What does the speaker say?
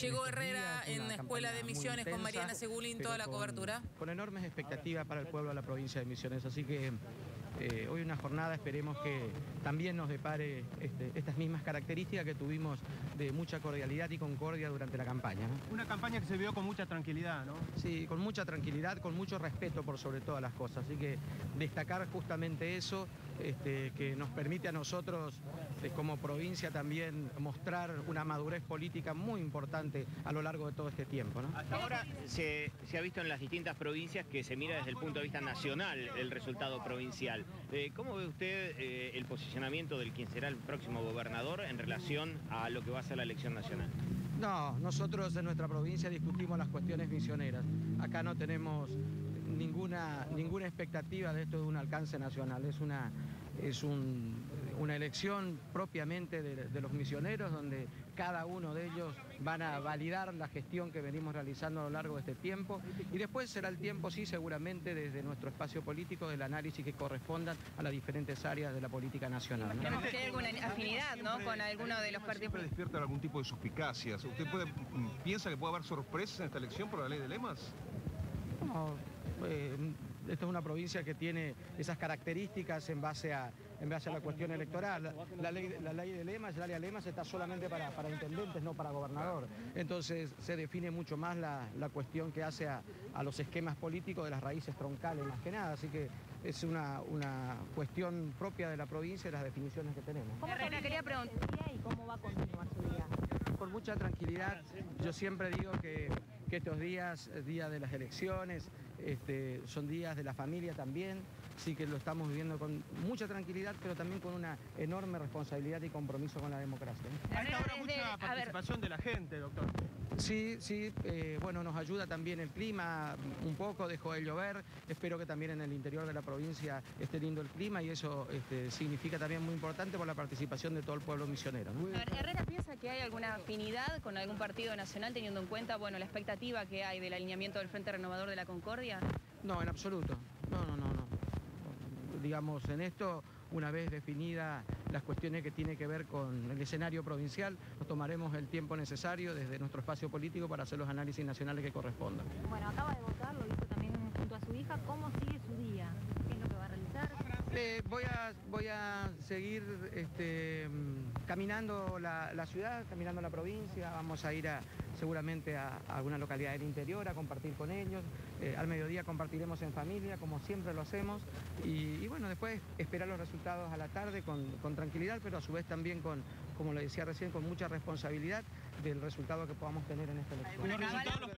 Llegó Herrera en la Escuela de Misiones con Mariana Segulín, toda la con- cobertura. Con enormes expectativas para el pueblo de la provincia de Misiones, así que eh, hoy una jornada esperemos que también nos depare este, estas mismas características que tuvimos de mucha cordialidad y concordia durante la campaña. ¿no? Una campaña que se vio con mucha tranquilidad, ¿no? Sí, con mucha tranquilidad, con mucho respeto por sobre todas las cosas. Así que destacar justamente eso, este, que nos permite a nosotros eh, como provincia también mostrar una madurez política muy importante a lo largo de todo este tiempo. ¿no? Hasta ahora se, se ha visto en las distintas provincias que se mira desde el punto de vista nacional el resultado provincial. Eh, ¿Cómo ve usted eh, el posicionamiento del quien será el próximo gobernador en relación a lo que va a ser la elección nacional? No, nosotros en nuestra provincia discutimos las cuestiones misioneras. Acá no tenemos ninguna, ninguna expectativa de esto de un alcance nacional. Es una, es un- una elección propiamente de, de los misioneros donde cada uno de ellos van a validar la gestión que venimos realizando a lo largo de este tiempo y después será el tiempo, sí, seguramente desde nuestro espacio político del análisis que correspondan a las diferentes áreas de la política nacional. ¿no? Hay alguna afinidad, ¿no? Con alguno de los partidos. Siempre despierta algún tipo de suspicacias. ¿Usted puede, mm, piensa que puede haber sorpresas en esta elección por la ley de lemas? No, eh, esta es una provincia que tiene esas características en base a, en base a la cuestión electoral. La, ley, la ley de lemas, el área de lemas está solamente para, para intendentes, no para gobernador. Entonces se define mucho más la, la cuestión que hace a, a los esquemas políticos de las raíces troncales más que nada. Así que es una, una cuestión propia de la provincia y las definiciones que tenemos. Herrera, quería preguntar. y cómo va a continuar su día. Con mucha tranquilidad, yo siempre digo que, que estos días, eh, días de las elecciones, este, son días de la familia también, sí que lo estamos viviendo con mucha tranquilidad, pero también con una enorme responsabilidad y compromiso con la democracia. ¿no? A esta hora mucha participación de la gente, doctor. Sí, sí, eh, bueno, nos ayuda también el clima, un poco dejó de llover, espero que también en el interior de la provincia esté lindo el clima y eso este, significa también muy importante por la participación de todo el pueblo misionero. ¿no? A ver, Herrera piensa que hay alguna afinidad con algún partido nacional teniendo en cuenta, bueno, la expectativa que hay del alineamiento del Frente Renovador de la Concordia. No, en absoluto. Digamos, en esto, una vez definida las cuestiones que tienen que ver con el escenario provincial, nos tomaremos el tiempo necesario desde nuestro espacio político para hacer los análisis nacionales que correspondan. Bueno, acaba de votar, hizo también junto a su hija. ¿Cómo sigue su día? ¿Qué es lo que va a realizar? Eh, voy, a, voy a seguir este, caminando la, la ciudad, caminando la provincia, vamos a ir a, seguramente a, a alguna localidad del interior a compartir con ellos. Eh, al mediodía compartiremos en familia, como siempre lo hacemos, y, y bueno, después esperar los resultados a la tarde con, con tranquilidad, pero a su vez también con, como le decía recién, con mucha responsabilidad del resultado que podamos tener en esta elección.